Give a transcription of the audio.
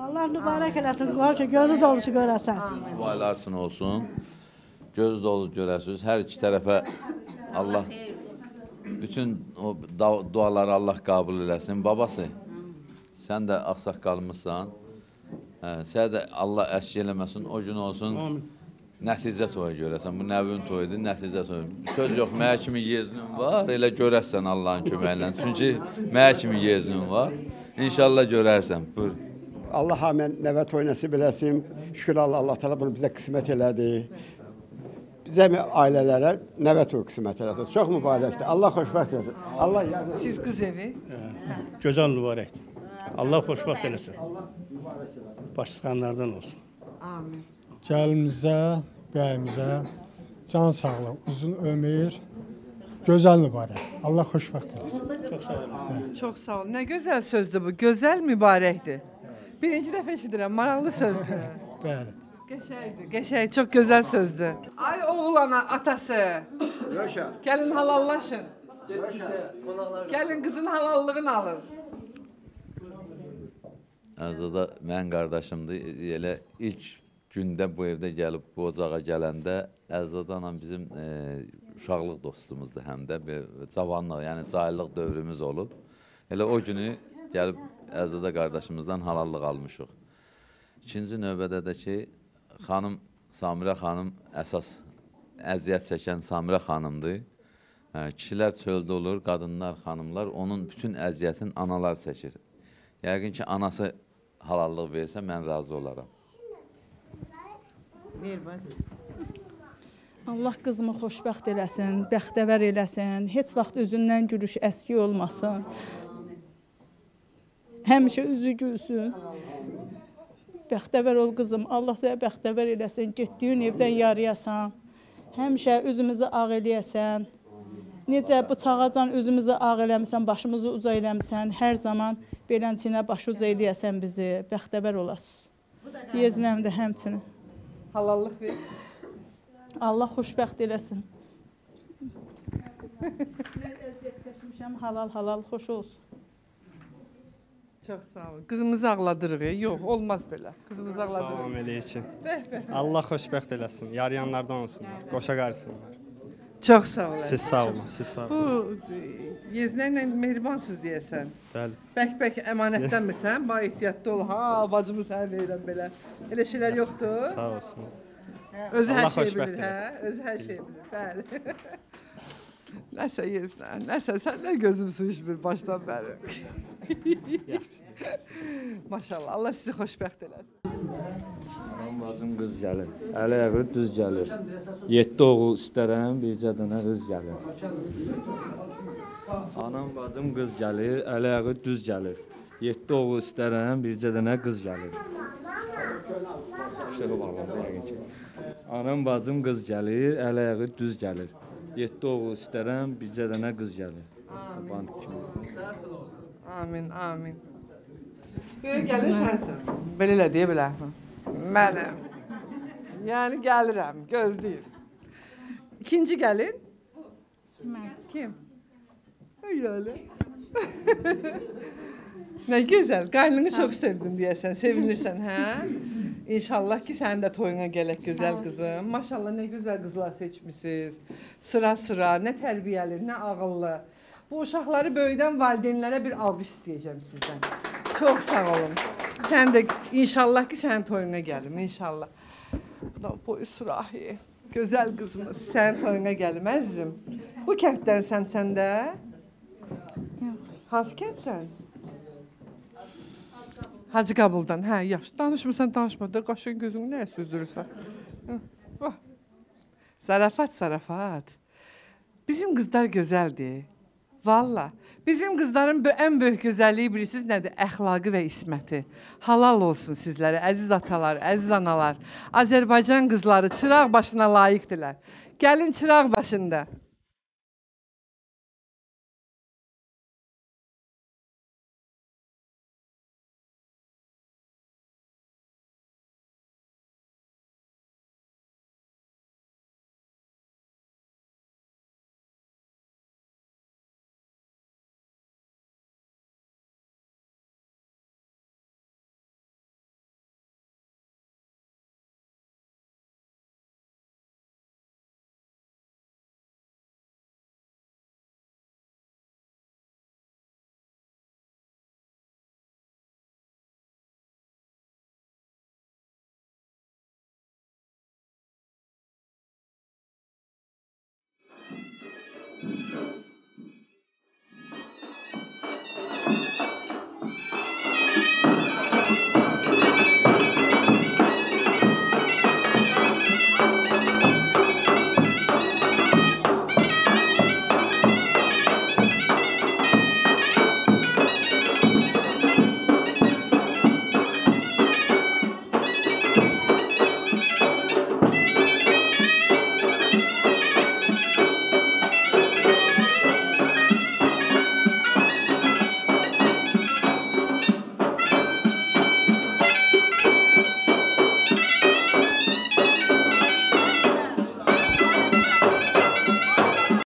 Allah mübarək eləsin, ki, gözü dolusu görəsən. Dualar olsun. Göz dolu görəsiniz. Hər iki tərəfə Allah bütün o duaları Allah qəbul eləsin. Babası, sən də ağsaqqalımızsan. Hə, sən də Allah əsk eləməsin. O gün olsun. Nəticə toyu görəsən. Bu nəvin toyudur, nəticə toyu. Söz yox, mənə kimi yeznin var. Elə görərsən Allahın köməyi ilə. Çünki mənə kimi yeznin var. İnşallah görərsən. Buyur. Allah həmən nəvə toy nəsib eləsin. Şükür Allah, Allah təala bunu bizə qismət elədi. Bizə mi ailələrə nəvə toy qismət eləsin. Çox mübarəkdir. Allah xoşbəxt eləsin. Allah yazın. Siz qız evi. Gözəl mübarəkdir. Allah xoşbəxt eləsin. Başçıqanlardan olsun. Amin. gəlinimizə, bəyimizə can sağlıq, uzun ömür, gözəl mübarək. Allah xoşbəxt eləsin. Çox sağ ol. Nə gözəl sözdür bu. Gözəl mübarəkdir. Birinci dəfə eşidirəm. Maraqlı sözdür. Bəli. Qəşəngdir. Qəşəng, çox gözəl sözdür. Ay oğlana atası. Yaşa. Gəlin halallaşın. Gəlin qızın halallığını alın. Əzada mənim qardaşımdır. Elə ilk gündə bu evdə gəlib bu ocağa gələndə Əzada anam bizim e, uşaqlıq dostumuzdur həm də bir cavanlıq, yəni cahillıq dövrümüz olub. Elə o günü gəlib Əzada qardaşımızdan halallıq almışıq. İkinci növbədə də ki, xanım Samirə xanım əsas əziyyət çəkən Samirə xanımdır. Hə, kişilər çöldə olur, qadınlar, xanımlar onun bütün əziyyətin analar çəkir. Yəqin ki, anası halallıq versə mən razı olaram. Allah qızımı xoşbəxt eləsin, bəxtəvər eləsin, heç vaxt üzündən gülüş əski olmasın. Həmişə üzü gülsün. Bəxtəvər ol qızım, Allah sənə bəxtəvər eləsin, getdiyin evdən yarayasan. Həmişə üzümüzü ağ eləyəsən. Necə bıçağacan üzümüzü ağ eləmisən, başımızı uca eləmisən, hər zaman beləncə başı uca eləyəsən bizi, bəxtəvər olasın. Yeznəm də həmçinin. Halallıq ver. Allah xoşbəxt eləsin. Nə əziyyət çəkmişəm, halal halal xoş olsun. Çox sağ ol. Qızımızı ağladırıq. e? Yox, olmaz belə. Qızımızı ağladırıq. Salam əleykum. Bəh, bəh. Allah xoşbəxt eləsin. Yarayanlardan olsunlar. Qoşa qarsınlar. Çox sağ ol. Siz sağ olun, siz sağ olun. Bu Yeznəklə mehribansız deyəsən. Bəli. Bək-bək əmanətlənmirsən, bax ehtiyatlı ol. Ha, bacımı sənə verirəm belə. Elə şeylər yoxdur. Sağ olsun. Özü hər Allah şeyi xoşbəxt bilir, hə? Özü hər şeyi bilir. Bəli. Nəsə Yeznə, nəsə səndən gözüm su içmir başdan bəri. Maşallah, Allah sizi xoşbəxt eləsin. Anam bacım qız gəlir. Əli ayağı düz gəlir. 7 oğul istərəm, bircə dənə qız gəlir. Anam bacım qız gəlir, əli ayağı düz gəlir. 7 oğul istərəm, bircə dənə qız gəlir. Şöyle bağlam yəqin ki. Anam bacım qız gəlir, əli ayağı düz gəlir. 7 oğul istərəm, bircə dənə qız gəlir. Band kimi. Amin, amin. Böyük gəlin sənsən. Belə elə deyə bilərəm. Mənəm. Yəni gəlirəm, gözləyir. İkinci gəlin? Mən. Kim? Yəni. Nə gözəl. Qaynını çox sevdin deyəsən, sevinirsən, hə? İnşallah ki, sənin də toyuna gələk gözəl qızım. Maşallah nə gözəl qızlar seçmisiniz. Sıra-sıra, nə tərbiyəli, nə ağıllı. Bu uşaqları böyüdən valideynlərə bir alqış istəyəcəm sizdən. Çox sağ olun. Sən də inşallah ki, sənin toyuna gəlim, inşallah. Bu da boyu surahi. Gözəl qızımız, sənin toyuna gəlim əzizim. Bu kənddənsən sən də? Yox. Hansı kənddən? Hacı Qabuldan. Hə, yaxşı. Danışmırsan, danışma da qaşın gözünü nəyə süzdürürsən? Zarafat, zarafat. Bizim qızlar gözəldir. Valla. Bizim qızların ən böyük gözəlliyi bilirsiniz nədir? Əxlaqı və isməti. Halal olsun sizlərə, əziz atalar, əziz analar. Azərbaycan qızları çıraq başına layiqdirlər. Gəlin çıraq başında.